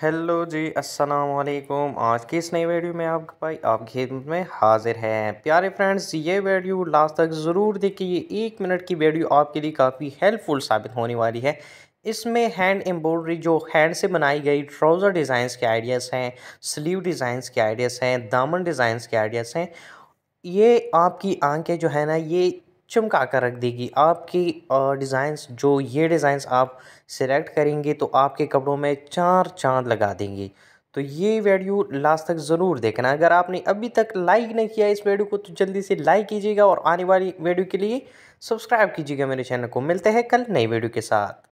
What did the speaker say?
Hello जी, अस्सलाम वालेकुम आज की इस नई वीडियो में आपके भाई खिदमत में हाजिर हैं। प्यारे फ्रेंड्स, ये वीडियो लास्ट तक ज़रूर देखिए। एक मिनट की वीडियो आपके लिए काफ़ी हेल्पफुल साबित होने वाली है। इसमें हैंड एम्ब्रॉयडरी जो हैंड से बनाई गई ट्राउज़र डिज़ाइंस के आइडियाज़ हैं, स्लीव डिज़ाइंस के आइडियाज़ हैं, दामन डिज़ाइंस के आइडियाज़ हैं। ये आपकी आँखें जो है ना, ये चमका कर रख देगी। आपकी डिज़ाइंस जो ये डिज़ाइंस आप सिलेक्ट करेंगे तो आपके कपड़ों में चार चाँद लगा देंगी। तो ये वीडियो लास्ट तक ज़रूर देखना। अगर आपने अभी तक लाइक नहीं किया इस वीडियो को तो जल्दी से लाइक कीजिएगा और आने वाली वीडियो के लिए सब्सक्राइब कीजिएगा मेरे चैनल को। मिलते हैं कल नई वीडियो के साथ।